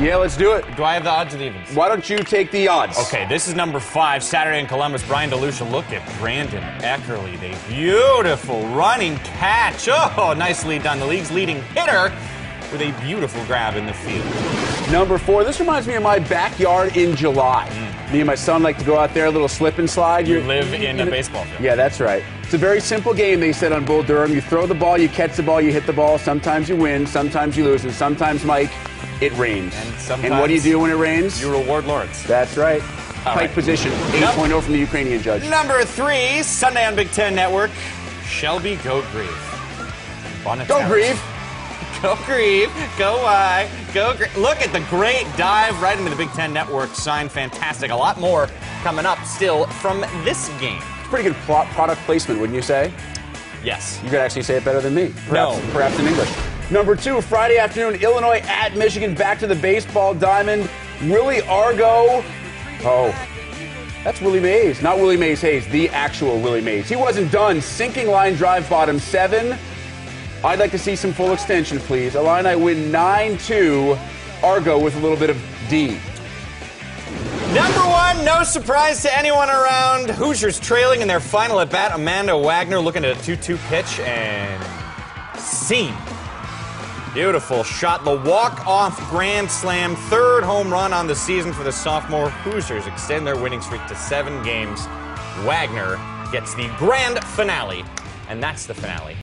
Yeah, let's do it. Do I have the odds and evens? Why don't you take the odds? Okay, this is number five, Saturday in Columbus. Brian DeLucia, look at Brandon Eckerly. The beautiful running catch. Oh, nice lead done. The league's leading hitter with a beautiful grab in the field. Number four. This reminds me of my backyard in July. Mm. Me and my son like to go out there, a little slip and slide. You You're- live in a baseball field. Yeah, that's right. It's a very simple game, they said on Bull Durham. You throw the ball, you catch the ball, you hit the ball. Sometimes you win, sometimes you lose, and sometimes, Mike, it rains. And sometimes what do you do when it rains? You reward Lawrence. That's right. All Pike right. position, 8.0 from the Ukrainian judge. Number three, Sunday on Big Ten Network, Shelby Go Grieve. Go Grieve. Go Grieve. Go Y. Go Grieve. Look at the great dive right into the Big Ten Network sign. Fantastic. A lot more coming up still from this game. It's pretty good plot, product placement, wouldn't you say? Yes. You could actually say it better than me. Perhaps, No. Perhaps in English. Number two, Friday afternoon, Illinois at Michigan. Back to the baseball diamond. Willie Argo. Oh, that's Willie Mays. Not Willie Mays Hayes, the actual Willie Mays. He wasn't done. Sinking line drive bottom seven. I'd like to see some full extension, please. Illini win 9 2. Argo with a little bit of D. Number one, no surprise to anyone around. Hoosiers trailing in their final at bat. Amanda Wagner looking at a 2 2 pitch and scene. Beautiful shot. The walk off grand slam, third home run on the season for the sophomore Hoosiers. Extend their winning streak to seven games. Wagner gets the grand finale, and that's the finale.